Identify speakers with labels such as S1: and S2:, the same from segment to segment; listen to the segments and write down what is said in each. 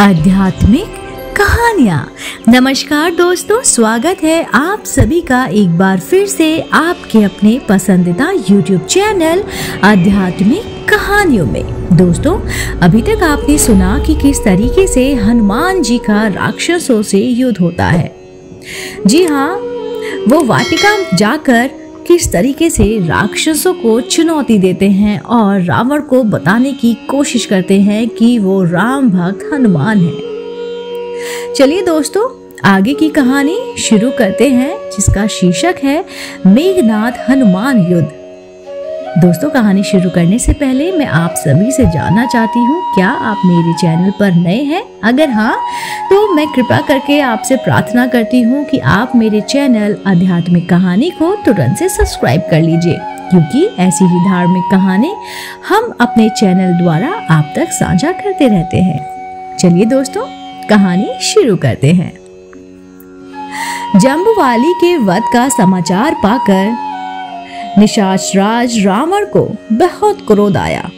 S1: आध्यात्मिक कहानियाँ। नमस्कार दोस्तों, स्वागत है आप सभी का एक बार फिर से आपके अपने पसंदीदा YouTube चैनल आध्यात्मिक कहानियों में। दोस्तों, अभी तक आपने सुना कि किस तरीके से हनुमान जी का राक्षसों से युद्ध होता है। जी हाँ वो वाटिका जाकर किस तरीके से राक्षसों को चुनौती देते हैं और रावण को बताने की कोशिश करते हैं कि वो राम भक्त हनुमान है। चलिए दोस्तों, आगे की कहानी शुरू करते हैं, जिसका शीर्षक है मेघनाथ हनुमान युद्ध। दोस्तों, कहानी शुरू करने से पहले मैं आप सभी से जानना चाहती हूँ, क्या आप मेरे चैनल पर नए हैं? अगर हाँ तो मैं कृपा करके आपसे प्रार्थना करती हूँ कि आप मेरे चैनल आध्यात्मिक कहानी को तुरंत से सब्सक्राइब कर लीजिए, क्योंकि ऐसी ही धार्मिक कहानी हम अपने चैनल द्वारा आप तक साझा करते रहते हैं। चलिए दोस्तों, कहानी शुरू करते हैं। जम्बुवाली के वध का समाचार पाकर निशाच राज रावण को बहुत क्रोध आया।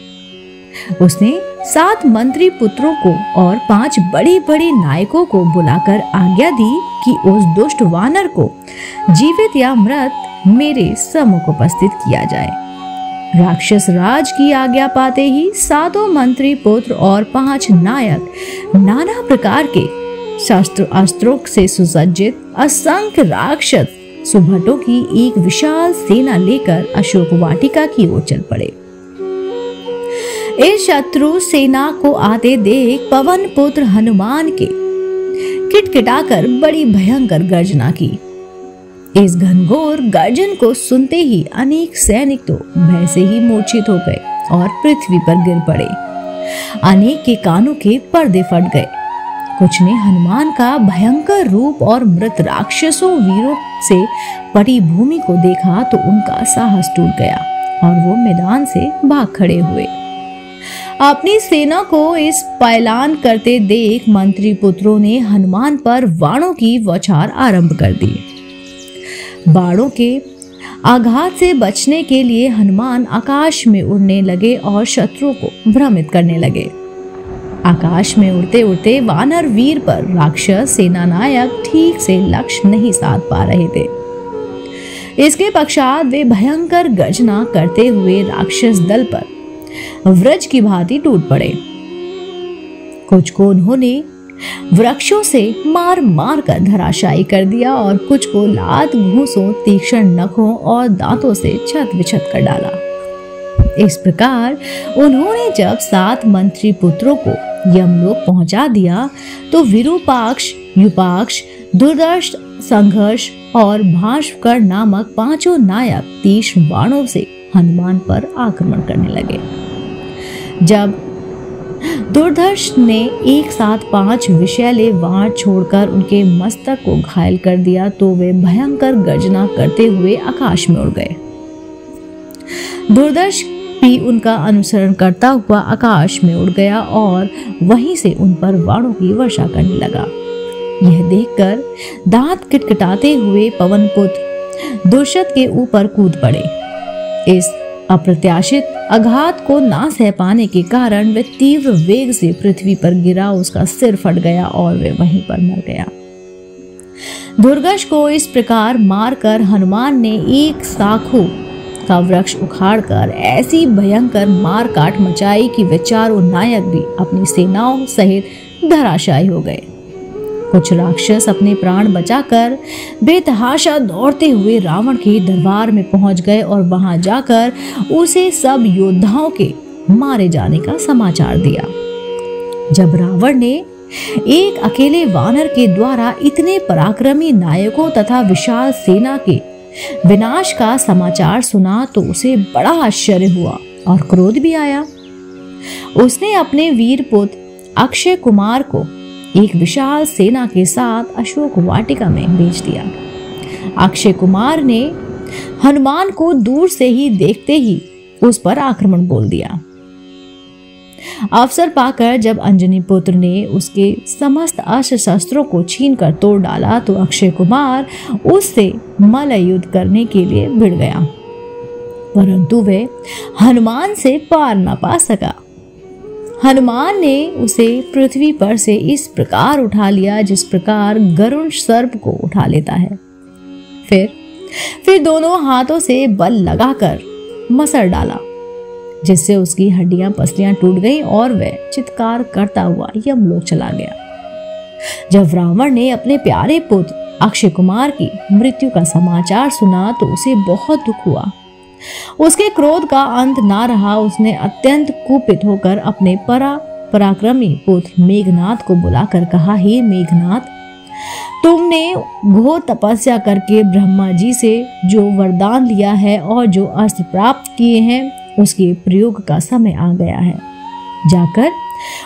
S1: उसने सात मंत्री पुत्रों को और पाँच बड़ी बड़ी नायकों को बुलाकर आज्ञा दी कि उस दुष्ट वानर को जीवित या मृत मेरे सम्मुख उपस्थित किया जाए। राक्षस राज की आज्ञा पाते ही सातों मंत्री पुत्र और पाँच नायक नाना प्रकार के शस्त्र अस्त्रों से सुसज्जित असंख्य राक्षस सुभटों की एक विशाल सेना लेकर अशोक वाटिका की ओर चल पड़े। इस शत्रु सेना को आते देख पवन पुत्र हनुमान के किटकिटाकर बड़ी भयंकर गर्जना की। इस घनघोर गर्जन को सुनते ही अनेक सैनिक तो भय से ही मूर्छित हो गए और पृथ्वी पर गिर पड़े। अनेक के कानों के पर्दे फट गए। कुछ ने हनुमान का भयंकर रूप और मृत राक्षसों वीरों से पड़ी भूमि को देखा तो उनका साहस टूट गया और वो मैदान से भाग खड़े हुए। अपनी सेना को इस पैलान करते देख मंत्री पुत्रों ने हनुमान पर वाणों की वछार आरंभ कर दी। बाणों के आघात से बचने के लिए हनुमान आकाश में उड़ने लगे और शत्रुओं को भ्रमित करने लगे। आकाश में उड़ते उड़ते वानर वीर पर राक्षस सेना नायक ठीक से लक्ष्य नहीं साध पा रहे थे। इसके पश्चात वे भयंकर गर्जना करते हुए राक्षस दल पर व्रज की भांति टूट पड़े। कुछ को उन्होंने वृक्षों से मार मार कर धराशायी कर दिया और कुछ को लात, घूसों, तीक्ष्ण नखों और दांतों से छत विछत कर डाला। इस प्रकार उन्होंने जब सात मंत्री पुत्रों को यमलोक पहुँचा दिया तो विरूपाक्ष, युपाक्ष, दुर्दर्श, संघर्ष और भाष्कर नामक पाँचों नायक तीक्ष्ण बाणों से हनुमान पर आक्रमण करने लगे। जब दुर्धर्ष ने एक साथ पाँच विषैले वाण छोड़कर उनके मस्तक को घायल कर दिया तो वे भयंकर गर्जना करते हुए आकाश में उड़ गए। दुर्दर्श भी उनका अनुसरण करता हुआ आकाश में उड़ गया और वहीं से उन पर वाणों की वर्षा करने लगा। यह देखकर दांत किटकिटाते हुए पवन पुत्र दुर्शत के ऊपर कूद पड़े। इस अप्रत्याशित आघात को ना सह पाने के कारण वह तीव्र वेग से पृथ्वी पर गिरा, उसका सिर फट गया और वह वहीं पर मर गया। दुर्गश को इस प्रकार मारकर हनुमान ने एक साखू का वृक्ष उखाड़कर ऐसी भयंकर मार काट मचाई कि वे चारों नायक भी अपनी सेनाओं सहित धराशायी हो गए। कुछ राक्षस अपने प्राण बचाकर बेतहाशा दौड़ते हुए रावण के दरबार में पहुँच गए और वहाँ जाकर उसे सब योद्धाओं के मारे जाने का समाचार दिया। जब रावण ने एक अकेले वानर के द्वारा इतने पराक्रमी नायकों तथा विशाल सेना के विनाश का समाचार सुना तो उसे बड़ा आश्चर्य हुआ और क्रोध भी आया। उसने अपने वीर पुत्र अक्षय कुमार को एक विशाल सेना के साथ अशोक वाटिका में भेज दिया। अक्षय कुमार ने हनुमान को दूर से ही देखते ही उस पर आक्रमण बोल दिया। अवसर पाकर जब अंजनी पुत्र ने उसके समस्त अस्त्र शस्त्रों को छीन कर तोड़ डाला तो अक्षय कुमार उससे मल युद्ध करने के लिए भिड़ गया। परंतु वे हनुमान से पार न पा सका। हनुमान ने उसे पृथ्वी पर से इस प्रकार उठा लिया, जिस प्रकार गरुण सर्प को उठा लेता है। फिर फिर दोनों हाथों से बल लगाकर मसर डाला। जिससे उसकी हड्डियाँ पसलियाँ टूट गईं और वह चित्कार करता हुआ यमलोक चला गया। जब रावण ने अपने प्यारे पुत्र अक्षय कुमार की मृत्यु का समाचार सुना तो उसे बहुत दुख हुआ। उसके क्रोध का अंत ना रहा, उसने अत्यंत कुपित होकर अपने परा पराक्रमी पुत्र मेघनाथ को बुलाकर कहा, हे मेघनाथ, तुमने घोर तपस्या करके ब्रह्मा जी से जो वरदान लिया है और जो अस्त्र प्राप्त किए हैं उसके प्रयोग का समय आ गया है। जाकर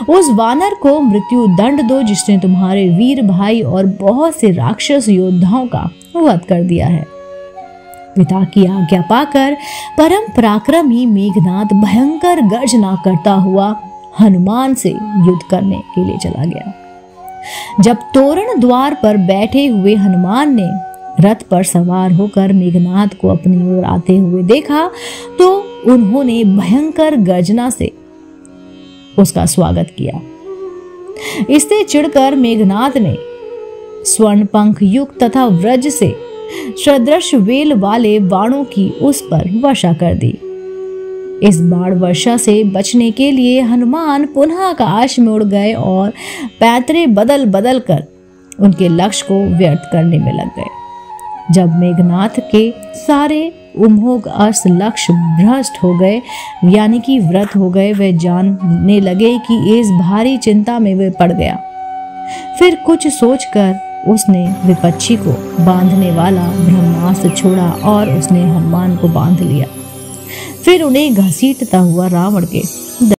S1: उस वानर को मृत्यु दंड दो, जिसने तुम्हारे वीर भाई और बहुत से राक्षस योद्धाओं का वध कर दिया है। पिता की आज्ञा पाकर परम पराक्रमी मेघनाथ भयंकर गर्जना करता हुआ हनुमान से युद्ध करने के लिए चला गया। जब तोरण द्वार पर बैठे हुए हनुमान ने रथ पर सवार होकर मेघनाथ को अपनी ओर आते हुए देखा तो उन्होंने भयंकर गर्जना से उसका स्वागत किया। इससे चिढ़कर मेघनाथ ने स्वर्ण पंख युक्त तथा व्रज से सदृश वेल वाले बाणों की उस पर वर्षा कर दी। इस बाण वर्षा से बचने के लिए हनुमान पुनः आकाश में उड़ गए और पैतरे बदल बदल कर उनके लक्ष्य को व्यर्थ करने में लग गए। जब मेघनाथ के सारे उमोग अर्थ लक्ष्य भ्रष्ट हो गए, यानी कि व्रत हो गए वह जानने लगे कि इस भारी चिंता में वे पड़ गया। फिर कुछ सोचकर उसने विपक्षी को बांधने वाला ब्रह्मास्त्र छोड़ा और उसने हनुमान को बाँध लिया। फिर उन्हें घसीटता हुआ रावण के